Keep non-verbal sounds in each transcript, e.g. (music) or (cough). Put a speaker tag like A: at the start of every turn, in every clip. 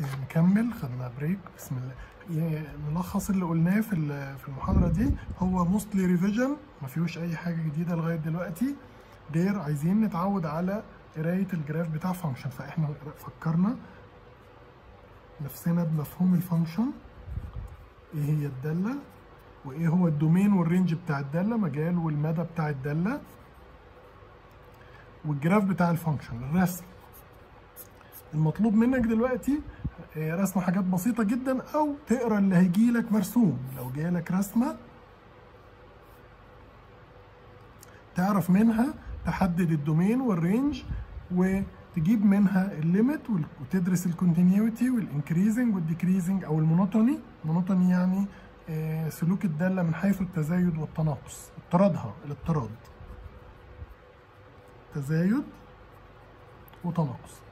A: نكمل خدنا break بسم الله. يعني نلخص اللي قلناه في في المحاضرة دي هو mostly revision ما فيهوش أي حاجة جديدة لغاية دلوقتي. غير عايزين نتعود على قراية ال graph بتاع function فإحنا فكرنا نفسنا بمفهوم ال function إيه هي الدالة؟ وإيه هو ال domain وال range بتاع الدالة؟ مجال والمدى بتاع الدالة؟ وال graph بتاع ال function الرسم. المطلوب منك دلوقتي رسم حاجات بسيطة جدا أو تقرأ اللي هيجي لك مرسوم. لو جاي لك رسمة تعرف منها تحدد ال domain وال range وتجيب منها ال limit وتدرس ال continuity وال increasing وال decreasing أو ال monotony. ال monotony يعني آه، سلوك الدالة من حيث التزايد والتناقص اضطرادها الاضطراد. تزايد وتناقص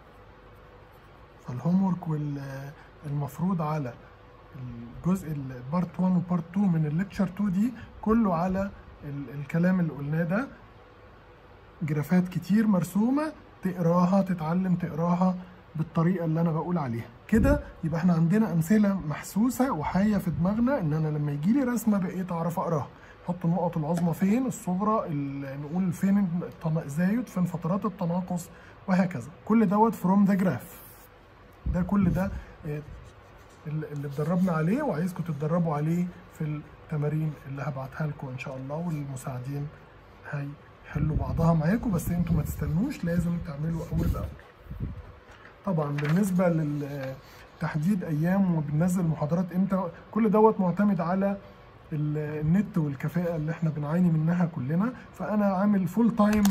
A: فال homework والمفروض على الجزء ال part 1 و part 2 من ال lecture 2 دي كله على ال- الكلام اللي قلناه ده. graph ات كتير مرسومة تقراها تتعلم تقراها بالطريقة اللي أنا بقول عليها. كده يبقى إحنا عندنا أمثلة محسوسة وحيه في دماغنا إن أنا لما يجي لي رسمة بقيت أعرف أقراها. نحط النقط العظمى فين؟ الصغرى ال- نقول فين التنا- الزايد فين فترات التناقص وهكذا. كل دوت from the graph ده كل ده آه، اللي اتدربنا عليه وعايزكم تتدربوا عليه في التمارين اللي هبعتها لكم إن شاء الله والمساعدين هيحلوا بعضها معاكم بس أنتوا ما تستنوش لازم تعملوا أول بأول. طبعا بالنسبة لتحديد أيام وبننزل محاضرات إمتى كل دوت معتمد على ال- النت والكفاءة اللي إحنا بنعاني منها كلنا فأنا عامل full time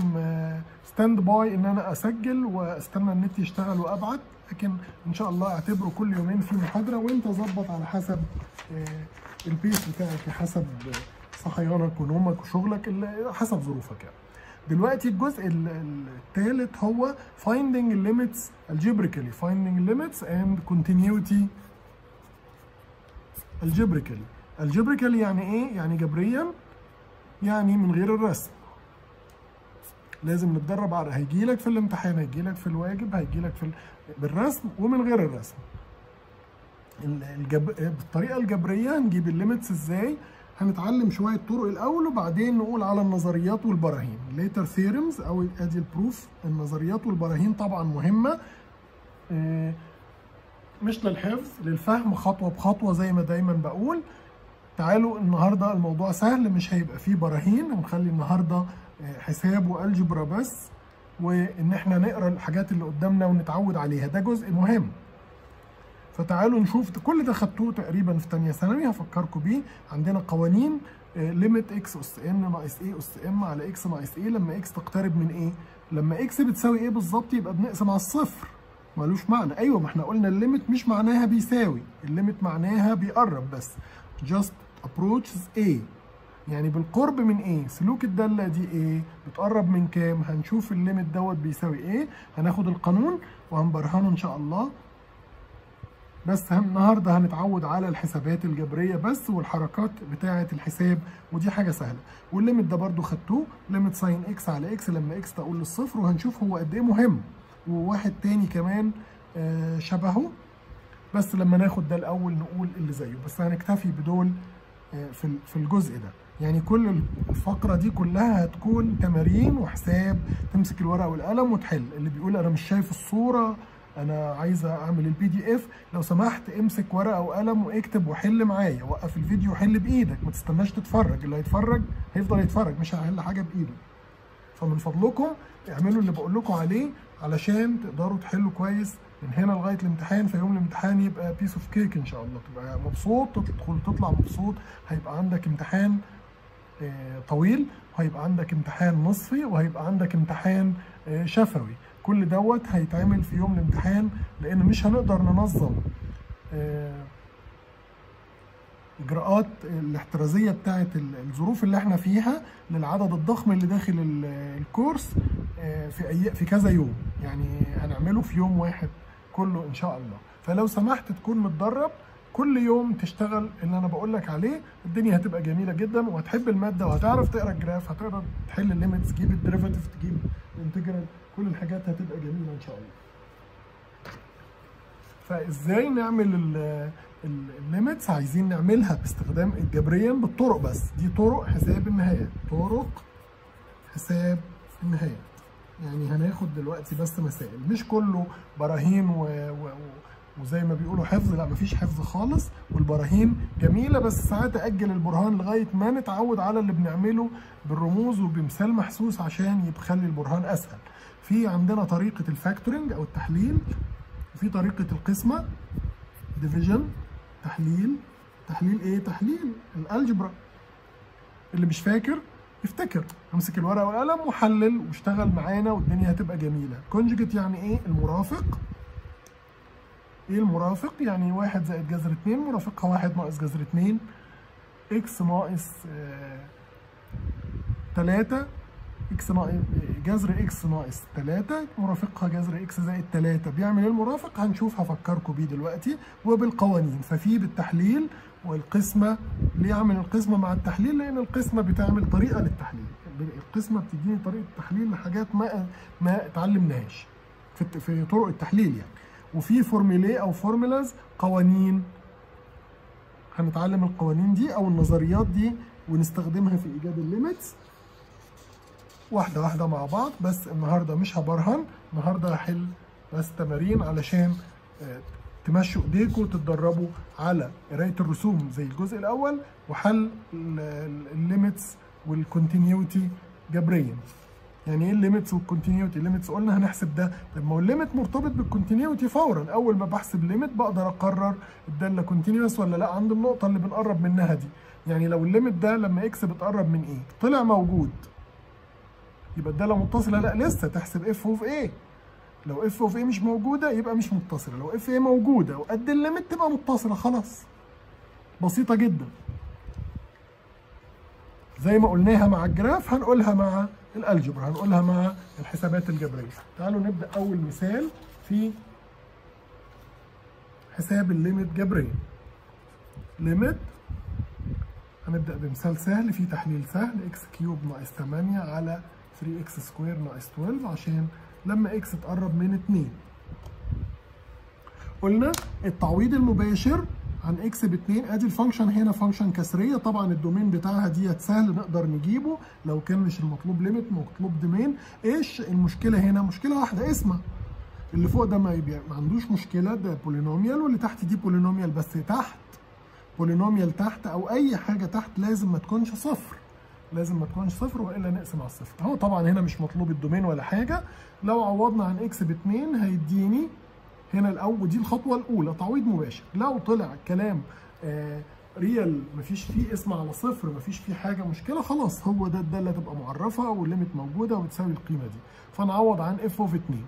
A: stand by إن أنا أسجل وأستنى النت يشتغل وأبعت. لكن إن شاء الله أعتبره كل يومين في محاضرة وأنت ظبط على حسب آه، ال pace بتاعك حسب صحيانك ونومك وشغلك حسب ظروفك يعني. دلوقتي الجزء الثالث هو finding limits algebraically finding limits and continuity algebraically algebraically يعني إيه؟ يعني جبريا يعني من غير الرسم. لازم نتدرب على هيجي لك في الامتحان هيجي لك في الواجب هيجي لك في ال... بالرسم ومن غير الرسم. ال- الجب... بالطريقة الجبرية هنجيب ال limits إزاي؟ هنتعلم شوية طرق الأول وبعدين نقول على النظريات والبراهين. Later theorems أو ادي ال proof النظريات والبراهين طبعا مهمة. آه، مش للحفظ للفهم خطوة بخطوة زي ما دايما بقول. تعالوا النهارده الموضوع سهل مش هيبقى فيه براهين. هنخلي النهارده حساب و algebra بس وإن إحنا نقرأ الحاجات اللي قدامنا ونتعود عليها. ده جزء مهم. فتعالوا نشوف كل ده خدتوه تقريبا في تانية ثانوي هفكركم بيه. عندنا قوانين limit x اس n ناقص a اس m على x ناقص a لما x تقترب من a لما x بتساوي a بالظبط يبقى بنقسم على الصفر. ملوش معنى. أيوه ما إحنا قلنا ال limit مش معناها بيساوي. ال limit معناها بيقرب بس. Just approaches a. يعني بالقرب من a؟ سلوك الدالة دي إيه؟ بتقرب من كام؟ هنشوف ال limit دوت بيساوي إيه؟ هناخد القانون وهنبرهنه إن شاء الله. بس النهارده هنتعود على الحسابات الجبرية بس والحركات بتاعة الحساب ودي حاجة سهلة. وال limit ده برضو خدتوه limit sine x على x لما x تقول للصفر وهنشوف هو قد إيه مهم. وواحد تاني كمان آه، شبهه. بس لما ناخد ده الأول نقول اللي زيه. بس هنكتفي بدول آه، في الجزء ده. يعني كل الفقرة دي كلها هتكون تمارين وحساب تمسك الورقة والقلم وتحل. اللي بيقول أنا مش شايف الصورة أنا عايزه أعمل ال PDF لو سمحت امسك ورقة وقلم واكتب وحل معايا. وقف الفيديو وحل بإيدك. ما تستناش تتفرج. اللي هيتفرج هيفضل يتفرج مش هيحل حاجة بإيده. فمن فضلكم اعملوا اللي بقول لكم عليه علشان تقدروا تحلوا كويس من هنا لغاية الامتحان. في يوم الامتحان يبقى piece of cake إن شاء الله. تبقى مبسوط تدخل تطلع مبسوط. هيبقى عندك امتحان طويل وهيبقى عندك امتحان نصفي وهيبقى عندك امتحان آه، شفوي. كل دوت هيتعمل في يوم الامتحان لأن مش هنقدر ننظم آه، إجراءات الاحترازية بتاعه ال- الظروف اللي إحنا فيها للعدد الضخم اللي داخل ال- ال course آه، في أي في كذا يوم. يعني هنعمله في يوم واحد كله إن شاء الله. فلو سمحت تكون متدرب كل يوم تشتغل اللي أنا بقول لك عليه الدنيا هتبقى جميلة جدا وهتحب المادة وهتعرف تقرأ ال graph هتقدر تحل ال limits تجيب ال derivative تجيب ال integral كل الحاجات هتبقى جميلة إن شاء الله. فإزاي نعمل الليميتس عايزين نعملها باستخدام الجبريا بالطرق بس. دي طرق حساب النهايات طرق حساب النهايات يعني هناخد دلوقتي بس مسائل مش كله براهين و... و... وزي ما بيقولوا حفظ لا مفيش حفظ خالص. والبراهين جميلة بس ساعات أجل البرهان لغاية ما نتعود على اللي بنعمله بالرموز وبمثال محسوس عشان يخلي البرهان أسهل. في عندنا طريقة ال factoring أو التحليل وفي طريقة القسمة division تحليل تحليل إيه؟ تحليل ال algebra. اللي مش فاكر يفتكر. امسك الورقة والقلم وحلل واشتغل معانا والدنيا هتبقى جميلة. conjugate يعني إيه؟ المرافق. إيه المرافق؟ يعني واحد زائد جذر اتنين مرافقها واحد ناقص جذر اتنين. x ناقص آه تلاتة. إكس ناقص جذر إكس ناقص تلاتة. مرافقها جذر x زائد تلاتة. بيعمل إيه المرافق؟ هنشوف هفكركم بيه دلوقتي. وبالقوانين. ففي بالتحليل والقسمة. ليه اعمل القسمة مع التحليل؟ لأن القسمة بتعمل طريقة للتحليل. القسمة بتديني طريقة تحليل لحاجات ما ما اتعلمناهاش في طرق التحليل يعني. وفي formulae أو formulas قوانين. هنتعلم القوانين دي أو النظريات دي ونستخدمها في إيجاد ال limits واحدة واحدة مع بعض بس النهارده مش هبرهن النهارده هحل بس تمارين علشان تمشوا ايديكم وتتدربوا على قراية الرسوم زي الجزء الأول وحل ال limits وال continuity جبريا. يعني إيه ال limits وال continuity ال limits قلنا هنحسب ده. طب ما هو ال limit مرتبط بال continuity فورا. أول ما بحسب limit بقدر أقرر الدالة continuous ولا لأ. عند النقطة اللي بنقرب منها دي. يعني لو ال limit ده لما x بتقرب من a طلع موجود. يبقى الدالة متصلة؟ لأ لسه. تحسب f of a لو f of a مش موجودة يبقى مش متصلة. لو f a موجودة وقد ال limit تبقى متصلة. خلاص. بسيطة جدا. زي ما قلناها مع ال graph هنقولها مع ال algebra هنقولها مع الحسابات الجبرية. تعالوا نبدأ أول مثال في حساب ال limit جبريا limit هنبدأ بمثال سهل فيه تحليل سهل X cube ناقص 8 على 3 X square ناقص 12 عشان لما X تقرب من 2 قلنا التعويض المباشر عن X ب 2 ادي ال function هنا function كسرية. طبعا ال domain بتاعها ديت سهل نقدر نجيبه. لو كان مش المطلوب limit مطلوب domain إيش المشكلة هنا؟ مشكلة واحدة اسمها. اللي فوق ده ما, ما عندوش مشكلة ده polynomial واللي تحت دي polynomial بس تحت. polynomial تحت أو أي حاجة تحت لازم ما تكونش صفر. لازم ما تكونش صفر وإلا نقسم على الصفر. أهو طبعا هنا مش مطلوب ال domain ولا حاجة. لو عوضنا عن X ب 2 هيديني هنا الأول دي الخطوة الأولى تعويض مباشر. لو طلع كلام آه real مفيش فيه قسمة على صفر مفيش فيه حاجة مشكلة خلاص هو ده الداله تبقى معرفة وال limit موجودة وبتساوي القيمة دي. فنعوض عن f of 2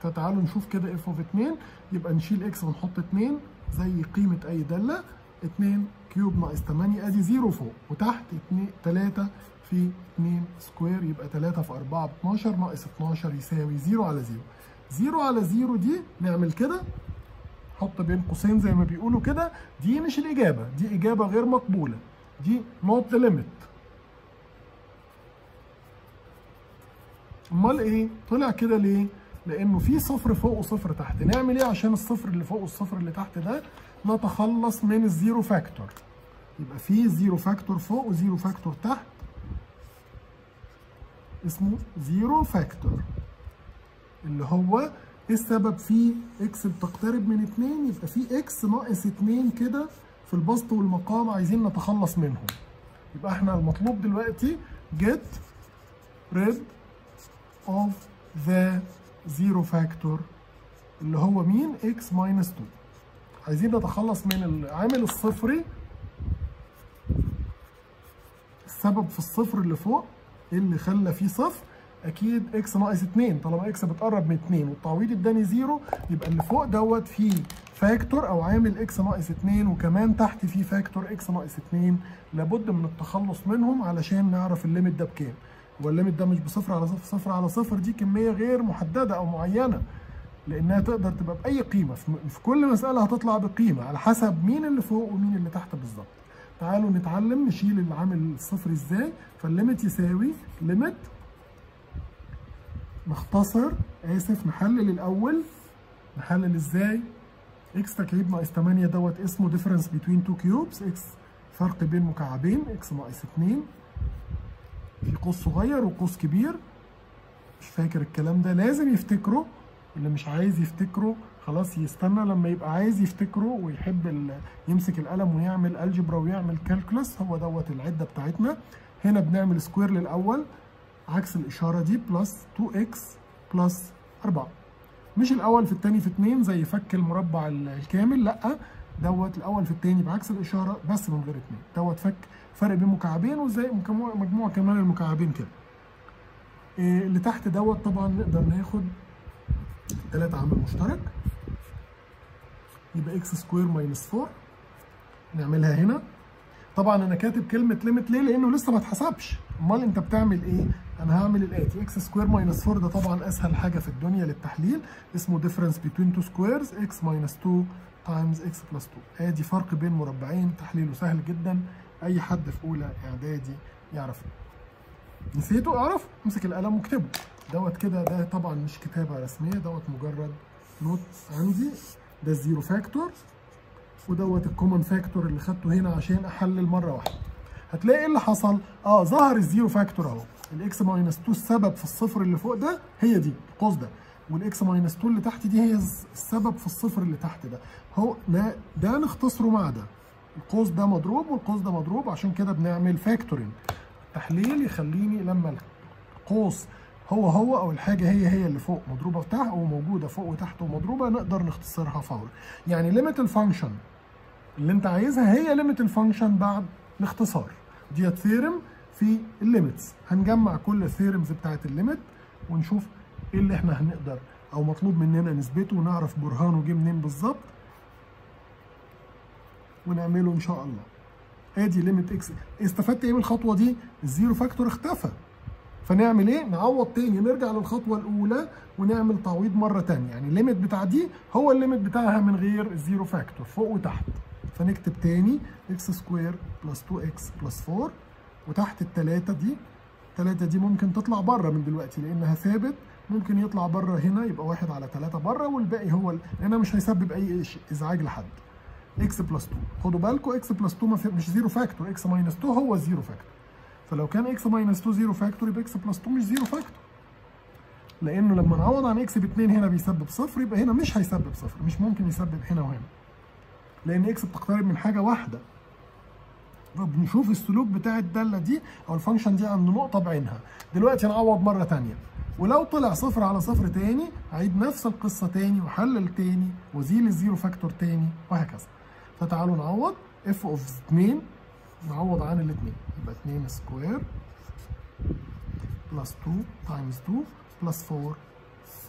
A: فتعالوا نشوف كده f of 2 يبقى نشيل X ونحط 2 زي قيمة أي دالة. 2 cube ناقص 8 أدي 0 فوق. وتحت 2 3 في 2 square يبقى 3 في 4 ب 12 ناقص 12 يساوي 0 على 0 0 على 0 دي نعمل كده. حط بين قوسين زي ما بيقولوا كده. دي مش الإجابة دي إجابة غير مقبولة. دي not the limit أمال إيه؟ طلع كده ليه؟ لأنه في صفر فوق وصفر تحت. نعمل إيه عشان الصفر اللي فوق والصفر اللي تحت ده نتخلص من ال zero factor؟ يبقى في zero factor فوق و zero factor تحت. اسمه zero factor. اللي هو إيه السبب فيه X بتقترب من 2 يبقى في X ناقص 2 كده في البسط والمقام عايزين نتخلص منهم. يبقى إحنا المطلوب دلوقتي get rid of the zero factor اللي هو مين؟ X minus 2 عايزين نتخلص من العامل الصفري السبب في الصفر اللي فوق اللي خلى فيه صفر. أكيد إكس ناقص 2 طالما إكس بتقرب من 2 والتعويض اداني 0 يبقى اللي فوق دوت فيه factor أو عامل X ناقص 2 وكمان تحت فيه factor X ناقص 2 لابد من التخلص منهم علشان نعرف ال limit ده بكام. هو ال limit ده مش بصفر على صفر صفر على صفر دي كمية غير محددة أو معينة لأنها تقدر تبقى بأي قيمة. في كل مسألة هتطلع بقيمة على حسب مين اللي فوق ومين اللي تحت بالظبط. تعالوا نتعلم نشيل العامل الصفر إزاي؟ فال limit يساوي limit نختصر آسف نحلل الأول. نحلل إزاي؟ X تكعيب ناقص 8 دوت اسمه difference between two cubes. X فرق بين مكعبين. X ناقص 2 في قوس صغير وقوس كبير. مش فاكر الكلام ده. لازم يفتكره اللي مش عايز يفتكره خلاص يستنى لما يبقى عايز يفتكره ويحب يمسك القلم ويعمل ال algebra ويعمل calculus هو دوت العدة بتاعتنا. هنا بنعمل square للأول. عكس الإشارة دي plus 2 X plus 4 مش الأول في الثاني في 2 زي فك المربع الكامل لأ دوت الأول في الثاني بعكس الإشارة بس من غير 2 دوت فك فرق بين مكعبين وزي مجموع, مجموع كمان المكعبين كده. إيه اللي تحت دوت طبعا نقدر ناخد ثلاثة عامل مشترك. يبقى X square minus 4 نعملها هنا. طبعا أنا كاتب كلمة limit ليه؟ لأنه لسه ما اتحسبش. أمال أنت بتعمل إيه؟ أنا هعمل الاتي X square minus 4 ده طبعا أسهل حاجة في الدنيا للتحليل اسمه difference بين two squares X minus 2 times X plus 2 آدي فرق بين مربعين تحليله سهل جدا أي حد في أولى إعدادي يعرف. نسيته؟ أعرف. أمسك القلم واكتبه. دوت كده ده طبعا مش كتابة رسمية دوت مجرد note عندي. ده ال zero factor ودوت ال common factor اللي خدته هنا عشان أحلل مرة واحدة. هتلاقي إيه اللي حصل؟ آه ظهر ال zero factor أهو. ال X minus 2 السبب في الصفر اللي فوق ده هي دي القوس ده. وال X minus 2 اللي تحت دي هي السبب في الصفر اللي تحت ده. هو ده ده نختصره مع ده. القوس ده مضروب والقوس ده مضروب عشان كده بنعمل factorين. التحليل يخليني لما القوس هو هو أو الحاجة هي هي اللي فوق مضروبة تحت أو موجودة فوق وتحت ومضروبة نقدر نختصرها فورا يعني limit ال function اللي انت عايزها هي limit ال function بعد الاختصار ديت theorem في ال limits هنجمع كل ال theorems بتاعت ال limit ونشوف إيه اللي إحنا هنقدر. أو مطلوب مننا نثبته ونعرف برهانه جه منين بالظبط. ونعمله إن شاء الله. آدي limit X استفدت إيه من الخطوة دي؟ ال zero factor اختفى. فنعمل إيه؟ نعوض تاني. نرجع للخطوة الأولى ونعمل تعويض مرة تانية. يعني ال limit بتاع دي هو الليميت بتاعها من غير ال zero factor فوق وتحت. فنكتب تاني X square plus 2 X plus 4 وتحت التلاتة دي التلاتة دي ممكن تطلع بره من دلوقتي لأنها ثابت ممكن يطلع بره هنا يبقى واحد على تلاتة بره والباقي هو لأنها مش هيسبب أي إزعاج لحد. X plus 2 خدوا بالكم X plus 2 مش zero factor X minus 2 هو ال zero factor فلو كان X minus 2 zero factor يبقى X plus 2 مش zero factor لأنه لما نعوض عن X ب 2 هنا بيسبب صفر يبقى هنا مش هيسبب صفر مش ممكن يسبب هنا وهنا. لأن x بتقترب من حاجة واحدة. فبنشوف السلوك بتاع الدالة دي أو ال function دي عند نقطة بعينها. دلوقتي نعوض مرة ثانية ولو طلع صفر على صفر تاني هعيد نفس القصة تاني واحلل تاني وازيل ال zero factor تاني وهكذا. فتعالوا نعوض. f of 2 نعوض عن الاثنين يبقى 2 square plus 2 times 2 plus 4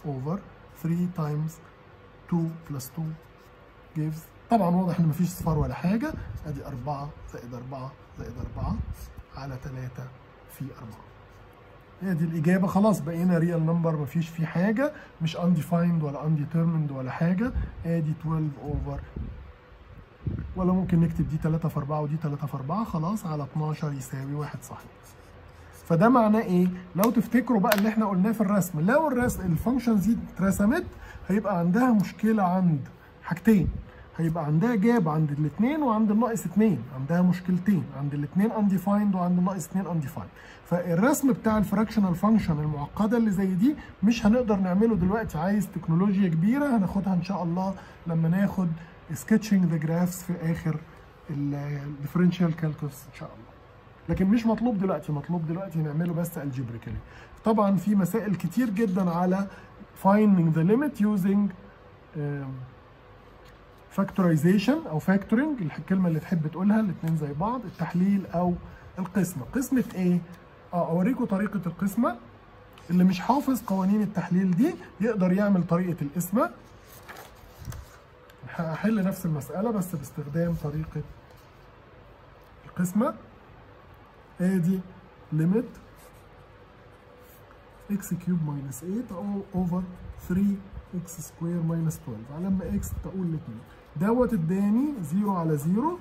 A: over 3 times 2 plus 2 gives طبعا واضح إن مفيش صفار ولا حاجة. أدي 4 زائد 4 زائد 4 على 3 في 4 هي دي الإجابة. خلاص بقينا real number مفيش فيه حاجة. مش undefined ولا undetermined ولا حاجة. أدي 12 over ولا ممكن نكتب دي 3 في 4 ودي 3 في 4 خلاص على 12 يساوي 1 صحيح فده معناه إيه؟ لو تفتكروا بقى اللي إحنا قلناه في الرسم لو الرسم ال functions دي اترسمت هيبقى عندها مشكلة عند حاجتين. هيبقى عندها gap عند الاثنين وعند الناقص اثنين عندها مشكلتين عند الاثنين undefined وعند الناقص اثنين undefined. فالرسم بتاع ال fractional function المعقدة اللي زي دي مش هنقدر نعمله دلوقتي. عايز تكنولوجيا كبيرة هناخدها إن شاء الله لما ناخد sketching the graphs في آخر ال differential calculus إن شاء الله. لكن مش مطلوب دلوقتي مطلوب دلوقتي نعمله بس algebraically طبعا في مسائل كتير جدا على finding the limit using factorization أو factoring الكلمة اللي تحب تقولها الاثنين زي بعض التحليل أو القسمة. قسمة إيه؟ آه اوريكم طريقة القسمة. اللي مش حافظ قوانين التحليل دي يقدر يعمل طريقة القسمة. هحل نفس المسألة بس باستخدام طريقة القسمة. ادي limit x cube minus 8 over 3 x square minus 12 على لما x تؤول للاثنين دوت اداني 0 على 0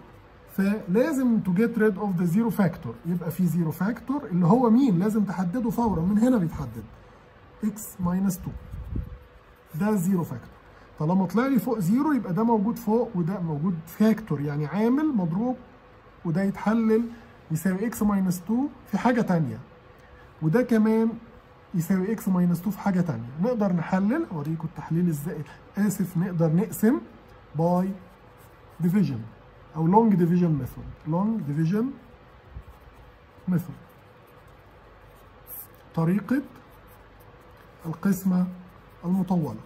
A: فلازم to get rid of the zero factor يبقى في zero factor اللي هو مين؟ لازم تحدده فورا. من هنا بيتحدد. X minus 2 ده ال zero factor طالما طلع لي فوق zero يبقى ده موجود فوق وده موجود factor يعني عامل مضروب وده يتحلل يساوي x minus 2 في حاجة ثانية وده كمان يساوي x minus 2 في حاجة ثانية نقدر نحلل؟ أوريكم التحليل إزاي. آسف نقدر نقسم. by division أو long division method long division method طريقة القسمة المطولة.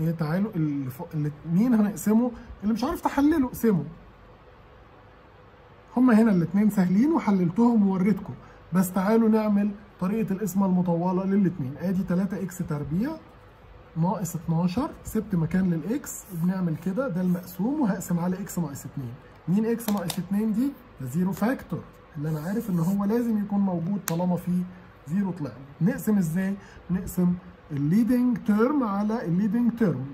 A: إيه تعالوا اللي اللي مين هنقسمه؟ اللي مش عارف تحلله اقسمه. هما هنا الاثنين سهلين وحللتهم ووريتكم. بس تعالوا نعمل طريقة القسمة المطولة للاثنين آدي 3 x تربيع ناقص 12 سبت مكان لل x وبنعمل كده ده المقسوم وهقسم على x ناقص 2 مين x ناقص 2 دي؟ ده zero factor. اللي أنا عارف إن هو لازم يكون موجود طالما في zero طلع. نقسم إزاي؟ نقسم ال leading term على ال leading term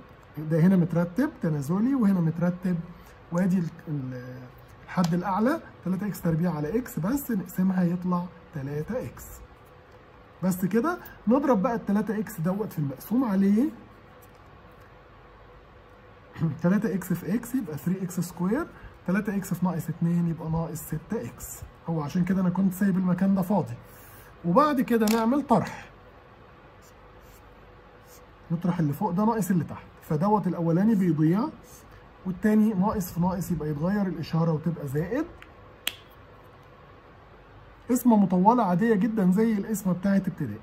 A: ده هنا مترتب تنازلي وهنا مترتب. وأدي الحد الأعلى 3 x تربيع على x بس نقسمها يطلع 3 x. بس كده نضرب بقى ال 3 x دوت في المقسوم عليه. (clears throat) 3 إكس في إكس يبقى 3 x square 3 x في ناقص 2 يبقى ناقص 6 x. هو عشان كده أنا كنت سايب المكان ده فاضي. وبعد كده نعمل طرح. نطرح اللي فوق ده ناقص اللي تحت. فدوت الأولاني بيضيع والتاني ناقص في ناقص يبقى يتغير الإشارة وتبقى زائد. قسمة مطولة عادية جدا زي القسمة بتاعت ابتدائي.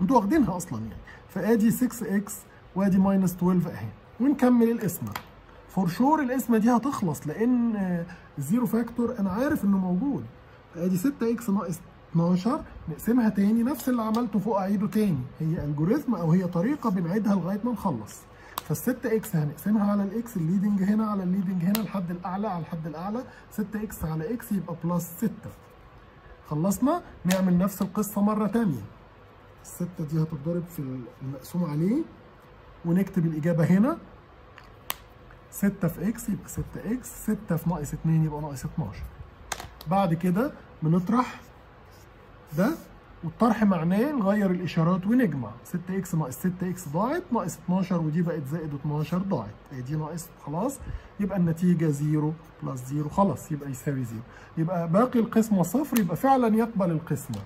A: أنتوا واخدينها أصلا يعني. فآدي 6 x وآدي minus 12 أهي. ونكمل القسمة for sure القسمة دي هتخلص لأن ال zero factor أنا عارف إنه موجود. ادي 6 x ناقص 12 نقسمها تاني. نفس اللي عملته فوق أعيده تاني. هي algorithm أو هي طريقة بنعيدها لغاية ما نخلص. فال6 x هنقسمها على ال x ال leading هنا على ال leading هنا الحد الأعلى على الحد الأعلى. 6 إكس على إكس يبقى plus 6 خلصنا؟ نعمل نفس القصة مرة ثانية الستة دي هتتضرب في المقسوم عليه. ونكتب الإجابة هنا. 6 في x يبقى 6 x 6 في ناقص 2 يبقى ناقص 12 بعد كده بنطرح ده. والطرح معناه نغير الإشارات ونجمع. 6 إكس ناقص 6 إكس ضاعت ناقص 12 ودي بقت زائد 12 ضاعت. دي ناقص خلاص. يبقى النتيجة 0 plus 0 خلاص. يبقى يساوي 0 يبقى باقي القسمة صفر يبقى فعلا يقبل القسمة.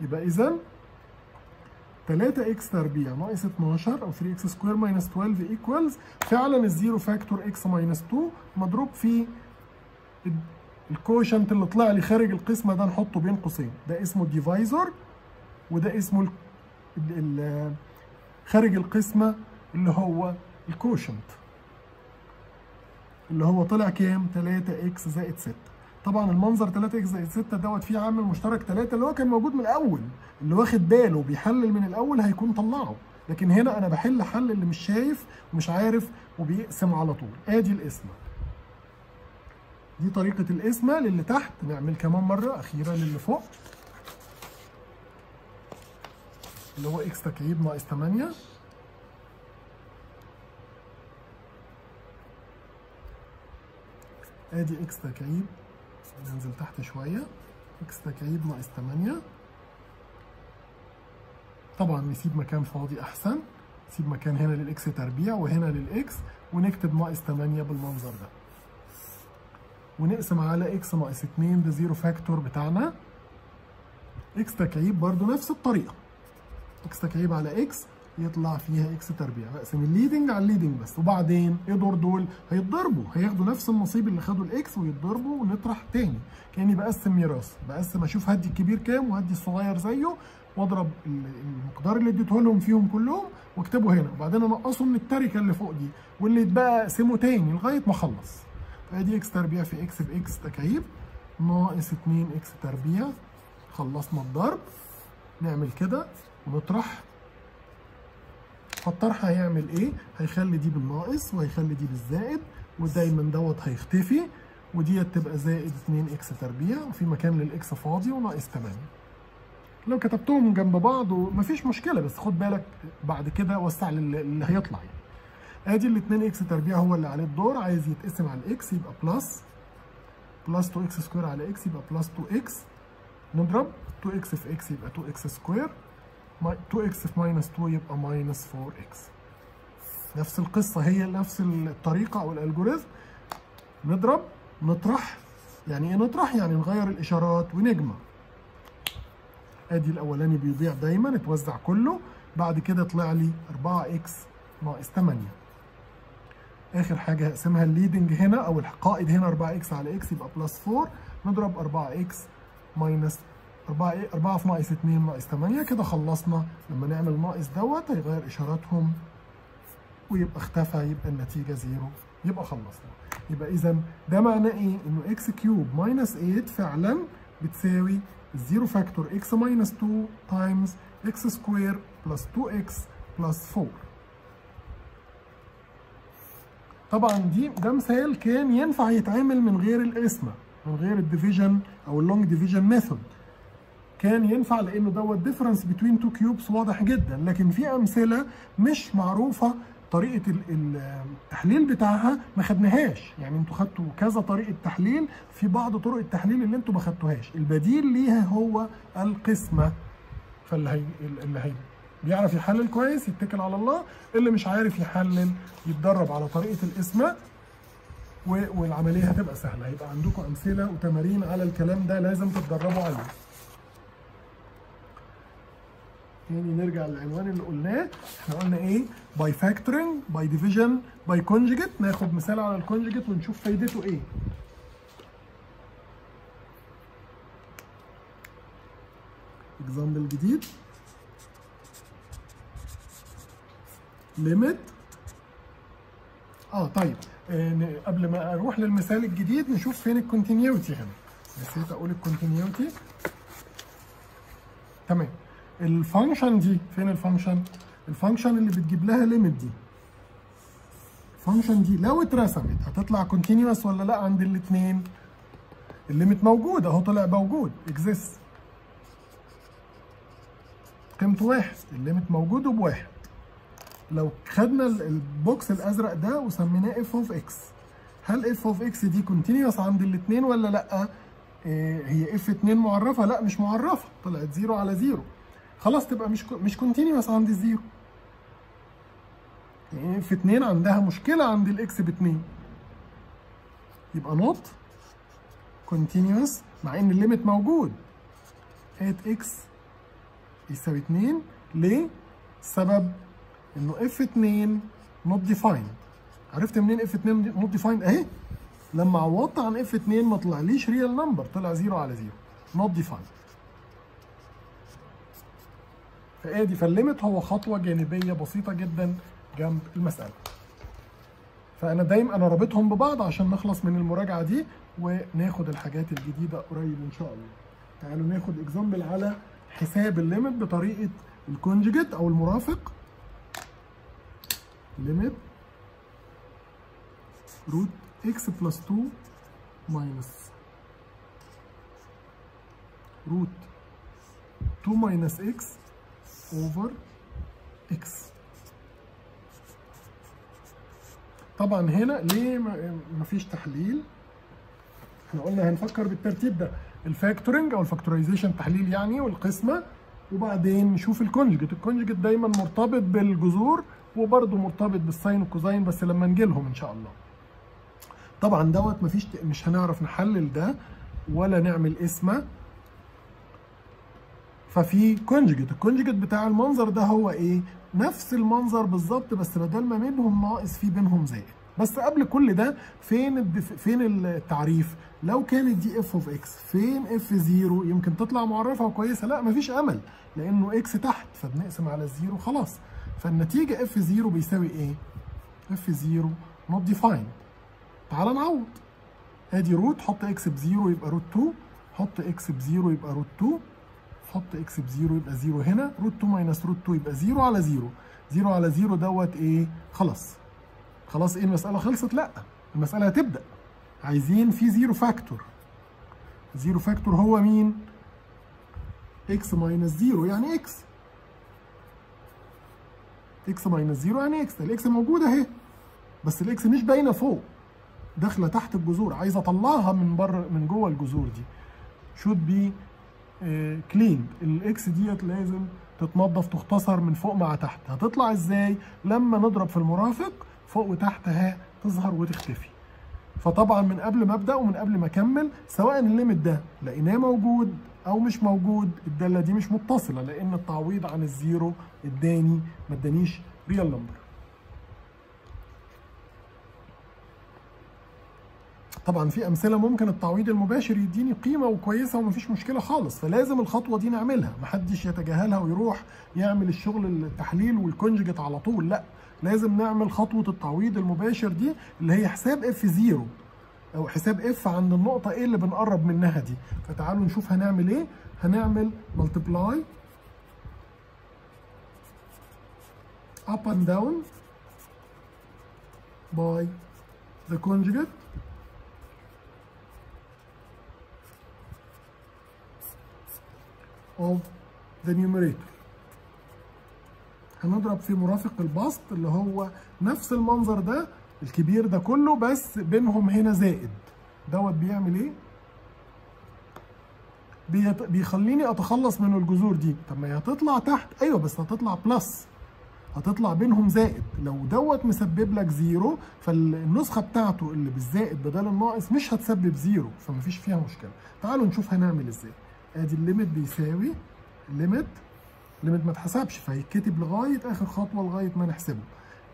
A: يبقى اذا 3 x تربيع ناقص 12 أو 3 x square minus 12 equals فعلا ال zero factor x minus 2 مضروب في ال quotient اللي طلع لي خارج القسمة ده نحطه بين قوسين. ده اسمه ال divisor وده اسمه ال ال خارج القسمة اللي هو ال quotient اللي هو طلع كام؟ 3 x زائد 6 طبعا المنظر 3 x زائد 6 دوت فيه عامل مشترك 3 اللي هو كان موجود من الأول. اللي واخد باله وبيحلل من الأول هيكون طلعه. لكن هنا أنا بحل حل اللي مش شايف ومش عارف وبيقسم على طول. آدي القسمة. دي طريقة القسمة للي تحت نعمل كمان مرة أخيرة للي فوق. اللي هو x تكعيب ناقص 8 آدي x تكعيب ننزل تحت شوية. x تكعيب ناقص 8 طبعا نسيب مكان فاضي أحسن. نسيب مكان هنا لل x تربيع وهنا لل x ونكتب ناقص 8 بالمنظر ده. ونقسم على x ناقص 2 ده zero factor بتاعنا. x تكعيب برضو نفس الطريقة. x تكعيب على x يطلع فيها إكس تربيع. بقسم ال leading على ال leading بس. وبعدين إيه دور دول هيتضربوا. هياخدوا نفس النصيب اللي خدوا ال x ويتضربوا ونطرح تاني. كاني بقسم ميراث. بقسم أشوف هدي الكبير كام وهدي الصغير زيه واضرب المقدار اللي اديته لهم فيهم كلهم واكتبه هنا. وبعدين انقصه من التركة اللي فوق دي. واللي يتبقى اقسمه تاني لغاية ما اخلص. ادي x تربيع في x في x تكعيب ناقص 2 x تربيع خلصنا الضرب نعمل كده ونطرح. فالطرح هيعمل إيه؟ هيخلي دي بالناقص وهيخلي دي بالزائد ودايما دوت هيختفي وديت تبقى زائد 2 x تربيع وفي مكان لل x فاضي وناقص 8 لو كتبتهم جنب بعض مفيش مشكلة بس خد بالك بعد كده وسع اللي هيطلع يعني. ادي ال 2 x تربيع هو اللي عليه الدور. عايز يتقسم على ال x يبقى plus. plus 2 x square على x يبقى plus 2 x. نضرب. 2 x في x يبقى 2 x square. 2 x في minus 2 يبقى minus 4 x. نفس القصة هي نفس الطريقة أو ال algorithm نضرب. نطرح. يعني إيه نطرح؟ يعني نغير الإشارات ونجمع أدي الأولاني بيضيع دايما اتوزع كله. بعد كده طلع لي 4 x ناقص 8 آخر حاجة هقسمها ال leading هنا أو القائد هنا 4 x على x يبقى plus 4 نضرب 4 x minus 4 4 في ناقص 2 ناقص 8 كده خلصنا. لما نعمل ناقص دوت هيغير إشاراتهم ويبقى اختفى يبقى النتيجة zero يبقى خلصنا. يبقى إذا ده معناه إيه؟ إنه x cube minus 8 فعلا بتساوي ال zero factor x minus 2 times x square plus 2 x plus 4 طبعا دي ده مثال كان ينفع يتعمل من غير القسمه من غير ال division أو ال long division method كان ينفع لأنه دوت difference بين two cubes واضح جدا لكن في أمثلة مش معروفة طريقة التحليل بتاعها ما خدناهاش. يعني أنتوا خدتوا كذا طريقة تحليل في بعض طرق التحليل اللي أنتوا ما خدتوهاش. البديل ليها هو القسمة فاللي هي اللي هي بيعرف يحلل كويس يتكل على الله اللي مش عارف يحلل يتدرب على طريقة القسمه والعملية هتبقى سهلة. هيبقى عندكم أمثلة وتمارين على الكلام ده لازم تتدربوا عليه. تاني نرجع للعنوان اللي قلناه. إحنا قلنا إيه؟ by factoring by division by conjugate ناخد مثال على ال conjugate ونشوف فايدته إيه. example جديد. limit آه طيب. آه قبل ما أروح للمثال الجديد نشوف فين ال continuity هنا. نسيت أقول ال continuity تمام. ال function دي فين ال function ال function اللي بتجيب لها limit دي. ال function دي لو اترسمت هتطلع continuous ولا لأ؟ عند الاثنين ال limit موجود أهو طلع موجود. exist قيمته واحد. ال limit موجود وبواحد لو خدنا ال box الأزرق ده وسميناه f of x هل f of x دي continuous عند الاثنين ولا لأ؟ إيه هي f 2 معرفة؟ لأ مش معرفة. طلعت zero على zero خلاص تبقى مش مش continuous عند ال zero يعني f 2 عندها مشكلة عند ال x ب 2 يبقى not continuous مع إن ال limit موجود. at x يساوي 2 ليه؟ السبب انه f 2 not defined عرفت منين f 2 not defined اهي لما عوضت عن f 2 ما طلعليش real number طلع 0 على 0 not defined فادي فال limit هو خطوة جانبية بسيطة جدا جنب المسألة. فأنا دايما أنا رابطهم ببعض عشان نخلص من المراجعة دي وناخد الحاجات الجديدة قريب إن شاء الله. تعالوا ناخد example على حساب ال limit بطريقة ال conjugate أو المرافق. limit root x plus 2 minus root 2 minus x over x طبعا هنا ليه مفيش تحليل؟ إحنا قلنا هنفكر بالترتيب ده ال factoring أو ال factorization تحليل يعني والقسمة وبعدين نشوف ال conjugate ال conjugate دايما مرتبط بالجذور وبرده مرتبط بال sine وال cosine بس لما نجي لهم إن شاء الله. طبعا دوت مفيش مش هنعرف نحلل ده ولا نعمل اسمه. ففي conjugate ال conjugate بتاع المنظر ده هو إيه؟ نفس المنظر بالظبط بس بدل ما منهم ناقص في بينهم زائد. بس قبل كل ده فين. فين التعريف؟ لو كانت دي f of x فين f zero يمكن تطلع معرفة وكويسه لا مفيش أمل لأنه x تحت فبنقسم على ال zero خلاص فالنتيجة f zero بيساوي إيه؟ f zero not defined تعال نعوض. آدي root حط x ب zero يبقى root 2 حط x ب zero يبقى root 2 حط x ب zero يبقى zero هنا. root 2 minus root 2 يبقى zero على zero. zero على zero دوت إيه؟ خلاص. خلاص إيه المسألة خلصت؟ لأ. المسألة هتبدأ. عايزين في zero factor zero factor هو مين؟ x minus zero يعني x x minus zero يعني x ال x موجوده أهي. بس ال x مش باينة فوق. داخلة تحت الجذور عايز أطلعها من بره من جوه الجذور دي. Should be clean ال x ديت لازم تتنظف تختصر من فوق مع تحت. هتطلع إزاي؟ لما نضرب في المرافق فوق وتحت ها تظهر وتختفي. فطبعا من قبل ما أبدأ ومن قبل ما أكمل سواء ال limit ده لقيناه موجود أو مش موجود الدالة دي مش متصلة لأن التعويض عن ال zero اداني ما ادانيش real number طبعا في أمثلة ممكن التعويض المباشر يديني قيمة وكويسة ومفيش مشكلة خالص فلازم الخطوة دي نعملها. محدش يتجاهلها ويروح يعمل الشغل التحليل وال conjugate على طول لأ لازم نعمل خطوة التعويض المباشر دي اللي هي حساب f zero أو حساب f عند النقطة إيه اللي بنقرب منها دي. فتعالوا نشوف هنعمل إيه. هنعمل ملتبلاي up and down by the conjugate. of the numerator. هنضرب في مرافق البسط اللي هو نفس المنظر ده الكبير ده كله بس بينهم هنا زائد. دوت بيعمل إيه؟ بيت... بيخليني أتخلص من الجذور دي. طب ما هي هتطلع تحت. أيوه بس هتطلع plus هتطلع بينهم زائد. لو دوت مسبب لك zero فالنسخة بتاعته اللي بالزائد بدل الناقص مش هتسبب zero. فمفيش فيها مشكلة. تعالوا نشوف هنعمل إزاي. أدي ال limit بيساوي ال limit ال limit ما اتحسبش فهيتكتب لغاية آخر خطوة لغاية ما نحسبه.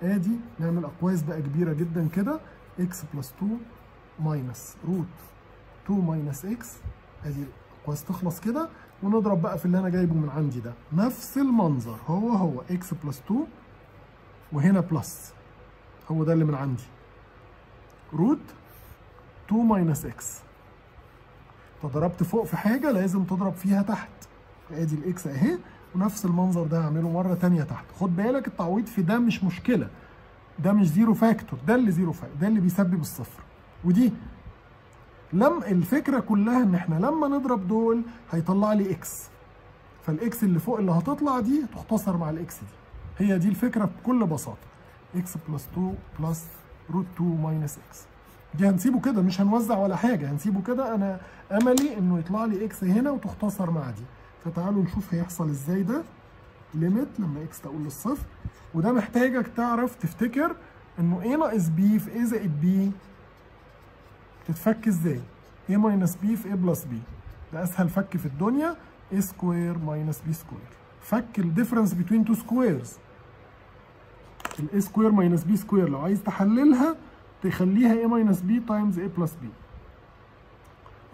A: ادي نعمل اقواس بقى كبيرة جدا كده. x plus 2 minus root 2 minus x ادي اقواس تخلص كده. ونضرب بقى في اللي أنا جايبه من عندي ده. نفس المنظر. هو هو. x plus 2 وهنا plus هو ده اللي من عندي. root 2 minus x فضربت فوق في حاجة لازم تضرب فيها تحت. ادي ال x اهي. ونفس المنظر ده هعمله مرة تانية تحت. خد بالك التعويض في ده مش مشكلة. ده مش zero factor ده اللي zero factor ده اللي بيسبب الصفر. ودي لم الفكرة كلها إن إحنا لما نضرب دول هيطلع لي إكس فالاكس اللي فوق اللي هتطلع دي تختصر مع ال x دي. هي دي الفكرة بكل بساطة. x plus 2 plus root 2 minus x دي هنسيبه كده مش هنوزع ولا حاجة. هنسيبه كده أنا أملي إنه يطلع لي x هنا وتختصر مع دي. فتعالوا نشوف هيحصل إزاي ده. limit لما x تؤول للصفر. وده محتاجك تعرف تفتكر إنه a ناقص b في a زائد b تتفك إزاي. A minus b في a plus b. ده أسهل فك في الدنيا. A square minus b square فك ال difference بين two squares ال a square minus b square لو عايز تحللها تخليها a minus b times a plus b.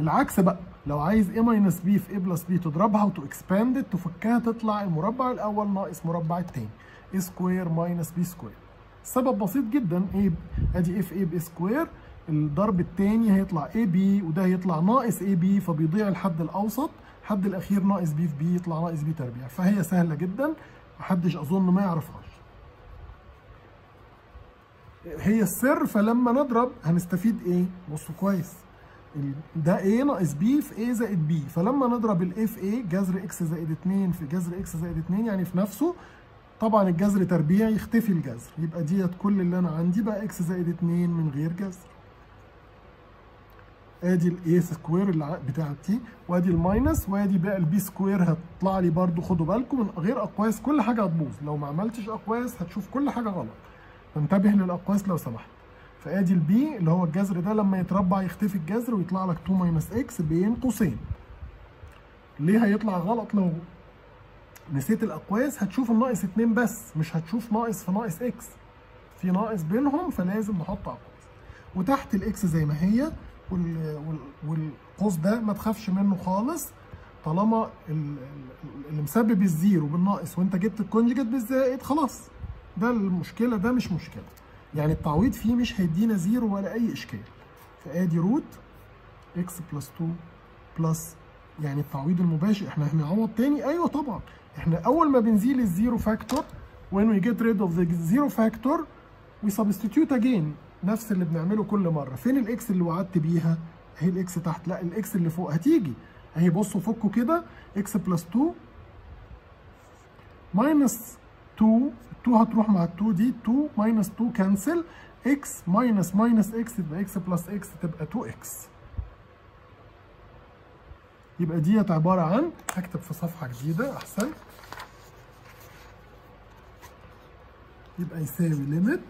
A: العكس بقى. لو عايز a minus b في a plus b تضربها و to expand تفكها تطلع المربع الأول ناقص مربع الثاني a square minus b square السبب بسيط جدا. A أدي في a ب square الضرب الثاني هيطلع a b وده هيطلع ناقص a b فبيضيع الحد الأوسط. الحد الأخير ناقص b في b يطلع ناقص b تربيع. فهي سهلة جدا. محدش أظن ما يعرفهاش. هي السر فلما نضرب هنستفيد إيه بصوا كويس. ده A ناقص B في A زائد B. فلما نضرب ال A في جذر X زائد 2 في جذر X زائد 2 يعني في نفسه طبعا الجذر تربيع يختفي الجذر. يبقى ديت كل اللي أنا عندي بقى X زائد 2 من غير جذر. آدي ال A square اللي بتاعتي وآدي ال minus وآدي بقى ال B square هتطلع لي برده خدوا بالكم من غير أقواس كل حاجة هتبوظ. لو ما عملتش أقواس هتشوف كل حاجة غلط. فانتبه للأقواس لو سمحت. فادي ال b اللي هو الجذر ده لما يتربع يختفي الجذر ويطلع لك 2 minus x بين قوسين. ليه هيطلع غلط؟ لو نسيت الأقواس هتشوف الناقص 2 بس مش هتشوف ناقص في ناقص x في ناقص بينهم فلازم نحط أقواس. وتحت ال x زي ما هي وال... وال... والقوس ده ما تخافش منه خالص. طالما اللي مسبب ال zero بالناقص وانت جبت ال conjugate بالزائد خلاص. ده المشكلة ده مش مشكلة. يعني التعويض فيه مش هيدينا zero ولا أي إشكال. فآدي root x plus 2 plus يعني التعويض المباشر. إحنا هنعوض تاني؟ أيوه طبعا. إحنا أول ما بنزيل ال zero factor when we get rid of the zero factor we substitute again نفس اللي بنعمله كل مرة. فين ال x اللي وعدت بيها؟ أهي ال x تحت. لا ال x اللي فوق هتيجي. أهي بصوا فكوا كده. x plus 2 minus 2 2 هتروح مع 2 دي 2 minus 2 cancel x minus minus x يبقى x plus x تبقى 2 x. يبقى ديت عبارة عن هكتب في صفحة جديدة أحسن. يبقى يساوي limit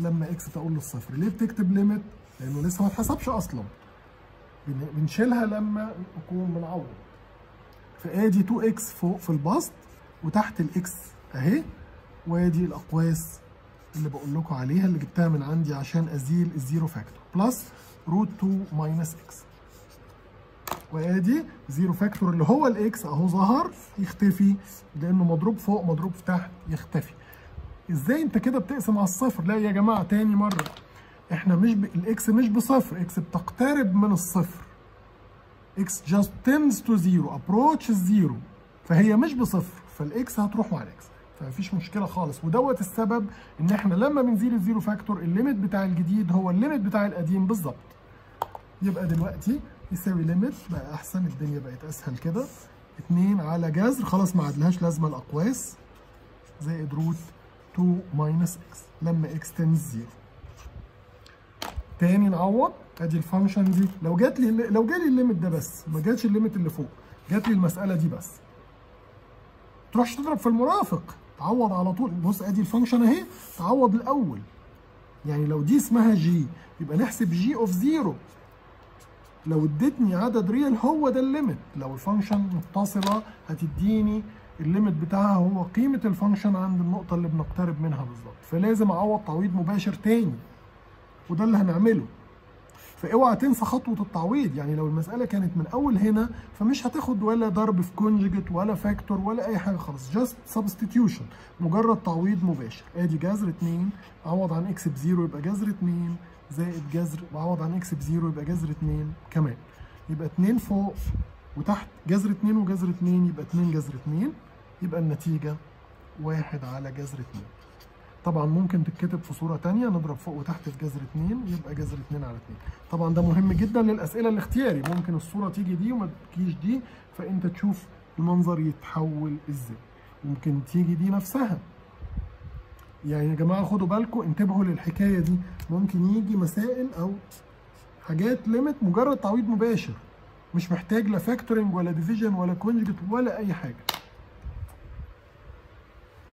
A: لما x تؤول للصفر ليه بتكتب limit لأنه لسه ما اتحسبش أصلا. بن- بنشيلها لما نكون بنعوض. فآدي 2 x فوق في البسط. وتحت ال x أهي. وادي الأقواس اللي بقول لكم عليها اللي جبتها من عندي عشان أزيل ال zero factor plus root 2 minus x وادي zero factor اللي هو ال x أهو ظهر يختفي لأنه مضروب فوق مضروب تحت يختفي. إزاي أنت كده بتقسم على الصفر؟ لا يا جماعة تاني مرة. إحنا مش ب... الاكس مش بصفر إكس بتقترب من الصفر. إكس just tends to zero approach الزيرو فهي مش بصفر. فالاكس هتروح مع الاكس. فمفيش مشكلة خالص. ودوت السبب إن إحنا لما بنزيل ال zero factor ال limit بتاع الجديد هو ال limit بتاع القديم بالظبط يبقى دلوقتي يساوي limit بقى أحسن الدنيا بقت أسهل كده. 2 على جذر خلاص ما عادلهاش لازمة الأقواس. زائد root 2 minus x. لما x tends zero. تاني نعوض أدي ال function دي. لو جات لي لو جالي ال limit ده بس ما جاتش ال limit اللي فوق جات لي المسألة دي بس. تروحش تضرب في المرافق. تعوض على طول. بص ادي ال function اهي. تعوض الأول. يعني لو دي اسمها g يبقى نحسب g of zero لو ادتني عدد real هو ده ال limit لو ال function متصلة هتديني ال limit بتاعها هو قيمة ال function عند النقطة اللي بنقترب منها بالظبط. فلازم أعوض تعويض مباشر تاني. وده اللي هنعمله. فاوعى تنسى خطوة التعويض. يعني لو المسألة كانت من أول هنا فمش هتاخد ولا ضرب في conjugate ولا factor ولا أي حاجة خالص just substitution مجرد تعويض مباشر. أدي جذر 2 أعوض عن x ب zero يبقى جذر 2 زائد جذر وأعوض عن x ب zero يبقى جذر 2 كمان. يبقى 2 فوق وتحت جذر 2 وجذر 2 يبقى 2 جذر 2 يبقى النتيجة 1 على جذر 2 طبعا ممكن تتكتب في صورة تانية نضرب فوق وتحت في جذر 2 يبقى جذر 2 على 2 طبعا ده مهم جدا للأسئلة الاختياري. ممكن الصورة تيجي دي وما تجيش دي فأنت تشوف المنظر يتحول إزاي. ممكن تيجي دي نفسها. يعني يا جماعة خدوا بالكم انتبهوا للحكاية دي. ممكن يجي مسائل أو حاجات limit مجرد تعويض مباشر. مش محتاج لا factoring ولا division ولا conjugate ولا أي حاجة.